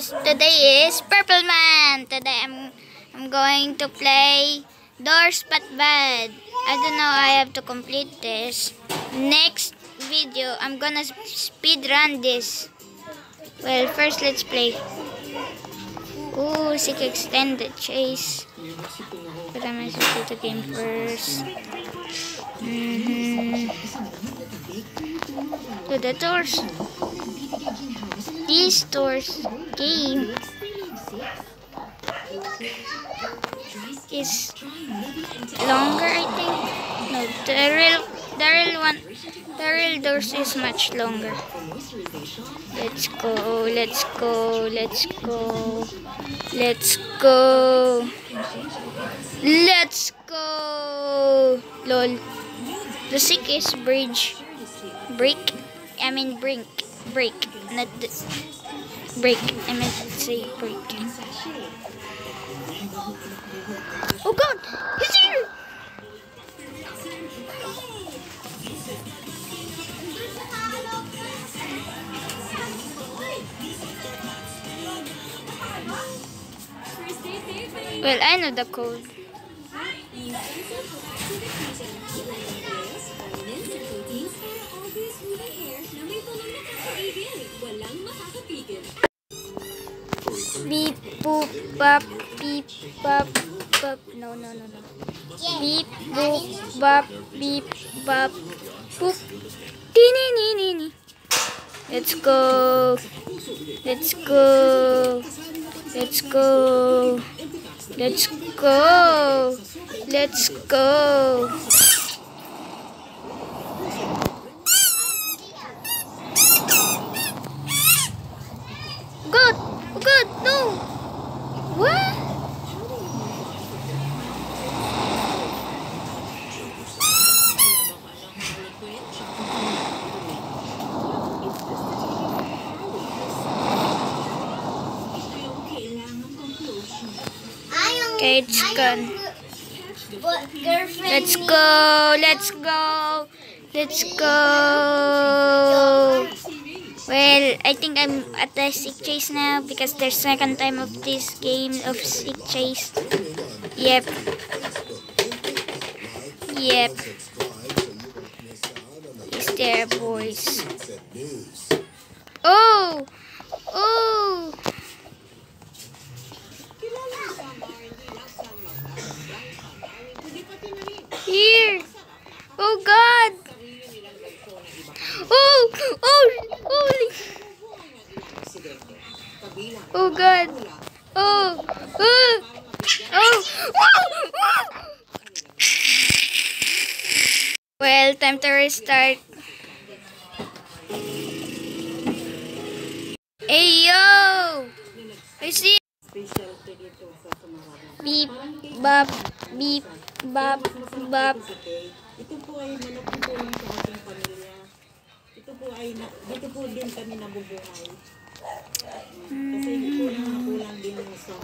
guys, today is Purple Man. Today I'm I'm going to play Doors But Bad. I don't know, I have to complete this. Next video, I'm gonna speed run this. Well, first let's play. Ooh, Seek extended chase. But I'm gonna play the game first. Mm-hmm. To the doors. These doors game is longer, I think. No, the real, the real one, the real doors is much longer. Let's go, let's go, let's go, let's go, let's go. Lol. The sick is bridge, break. I mean brink, break, not the, break. Say break. Oh God, he's here! Well, I know the code. Boop bop beep bop bop. No no no no. Beep boop bop beep bop boop. Teeny nee nee nee. Let's go. Let's go. Let's go. Let's go. Let's go. God! Oh God! No! What? Okay, it's gone. Let's go! Let's go! Let's go! Well, I think I'm at the Seek chase now because there's second time of this game of Seek chase. Yep. Yep. He's there, boys. Oh! Oh! Here! Oh God! Oh! Oh! Holy! Oh God! Oh! Oh! Oh! Well, time to restart. Hey yo! I see. Beep, bop, beep, bop, bop. Ito po ay malapit po sa ating pamilya. Ito po ay, na, dito po din kami nabubuhay. Kasi hindi po yung nakulang din yung sa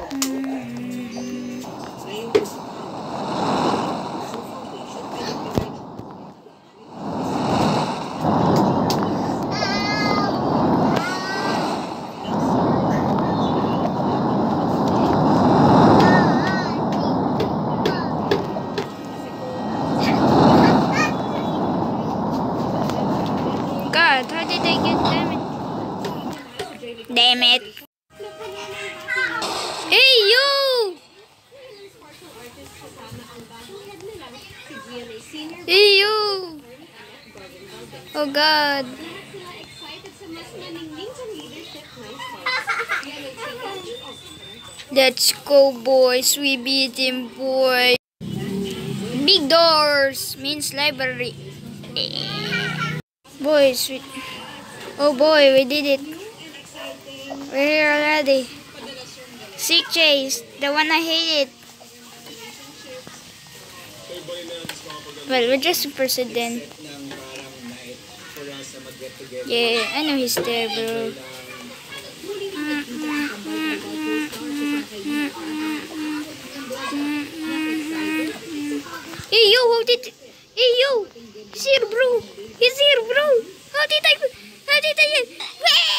Ngayon po Damn it? Hey, you! Hey, you! Oh, God. Let's go, boys. We beat him, boy. Big doors means library. Boys, we... Oh boy, we did it. We're here already. Seek chase, the one I hated. Well, we're just proceed then. Yeah, I know he's there, bro. Hey, yo, how did... Hey, yo! He's here, bro! He's here, bro! How did I... Ai, ai, ai.